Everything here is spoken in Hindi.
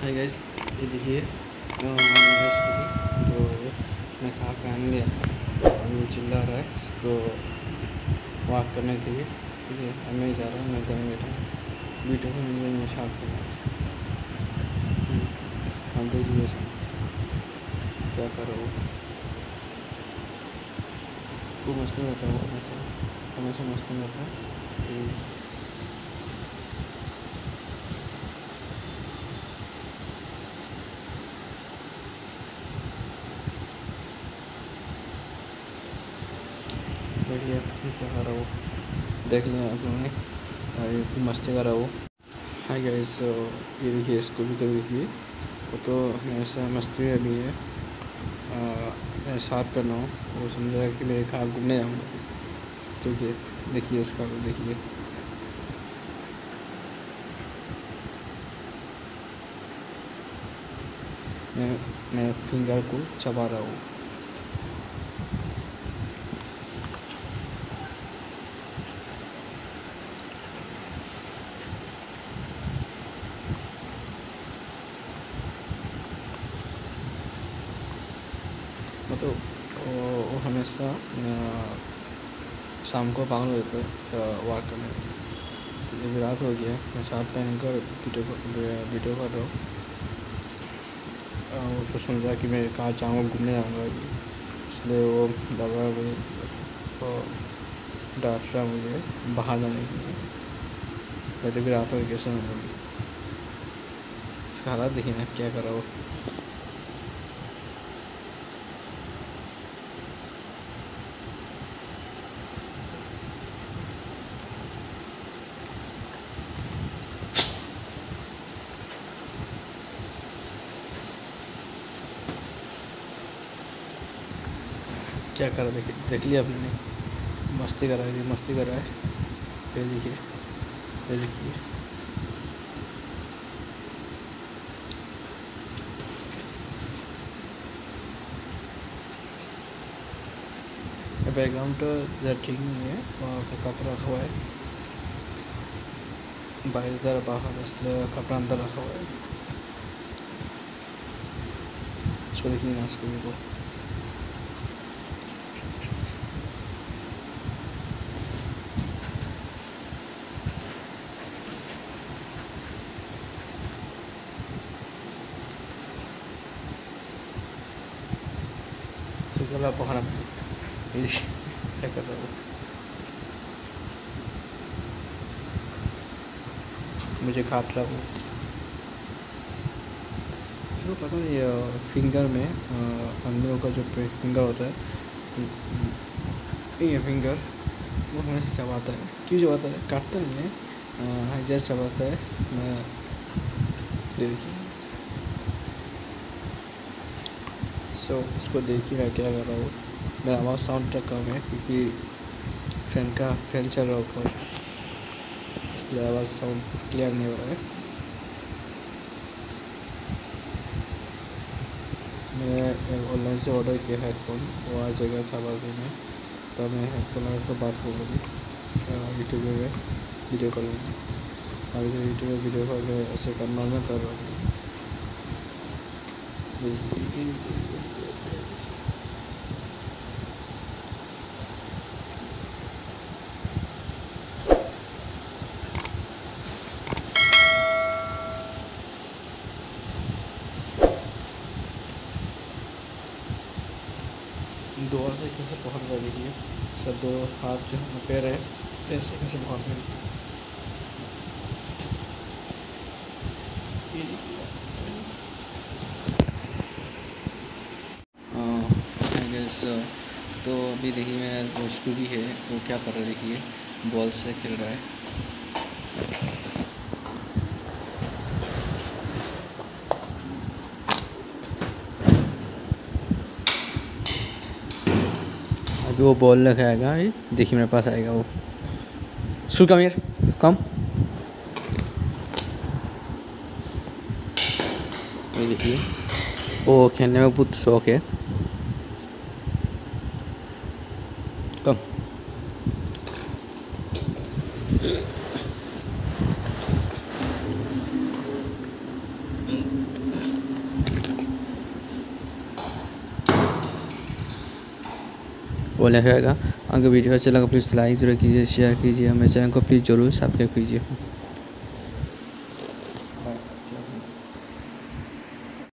हाय गाइस ये देखिए तो मैं खा पहन लिया और वो चिल्ला रहा है इसको वॉक करने के लिए। ठीक है, अब मैं जा रहा हूँ, मैं में बैठा वीडियो को मैं मैं शार्ट कर हम देखिए क्या करो वो मस्ती रहता है हमेशा हमेशा मस्ती रहता है। तो देखिए क्या कर रहा वो देख लिया आप लोगों ने। और मस्ती कर रहा वो हाय गाइस ये देखिए इसको भी का देखिए। तो तो हमेशा मस्ती कर रही है आ, मैं साथ करना हूँ। वो समझ रहा है कि मैं कहाँ घूमने जाऊँगा। ठीक है देखिए इसका देखिए। मैं मैं फिंगर को चबा रहा हूँ। मतलब वो, वो हमेशा शाम को पागल हो जाता वाक करने। तो जब रात हो गया मैं साथ पहन कर वीडियो वीडियो कर रहा हूँ। वो तो समझा कि मैं कहाँ जाऊँगा घूमने जाऊँगा। इसलिए वो दबा मुझे वो डांट रहा मुझे बाहर जाने के लिए। मैं पहले भी रात हो कैसे होगी इसका हालात देखिए ना क्या कर रहा क्या कर देखिए, देख लिया आपने मस्ती कर है, मस्ती कर है। ये देखिए ये देखिए। बैकग्राउंड तो ज़रा ठीक नहीं है, वहाँ पे कपड़ा रखा हुआ है। बाईस ज़रा बाहर इसलिए कपड़ा अंदर रखा हुआ है। इसको देखिए ना, इसको भी saya kata. मुझे काट रहा हूँ उसको पता नहीं फिंगर में अ, लोगों का जो फिंगर होता है ये फिंगर वो हमेशा चबाता है क्यों चबाता है काटता नहीं है जैसे चबाता है देखिए सो उसको देखिए मैं क्या कर रहा हूँ। मेरा आवाज़ साउंड तक कम है क्योंकि फ़ैन का फ़ैन चल रहा है इसलिए आवाज़ साउंड क्लियर नहीं हो रहा है। मैंने ऑनलाइन से ऑर्डर किया हेडफोन वो आ जाएगा छः बजे में। तो मैं हेडफोन लगा कर बात करूँगी यूट्यूब में वीडियो में अभी तो यूट्यूब में वीडियो कॉल ऐसे करना मैं कर रहा हूँ। दो से कैसे पकड़ रहा देखिए सब दो हाथ जो है, पैर है ऐसे कैसे पकड़ रहे हैं। गेस तो अभी देखिए मेरा जो भी है, वो क्या कर रहा है देखिए, बॉल से खेल रहा है। अभी वो बॉल लेके आएगा देखिए मेरे पास आएगा वो। शुरू कम यार कम ये देखिए, वो खेलने में बहुत शौक है। वो जाएगा। अगर वीडियो अच्छा लगा प्लीज़ लाइक ज़रूर कीजिए शेयर कीजिए। हमें चैनल को प्लीज़ ज़रूर सब्सक्राइब कीजिए।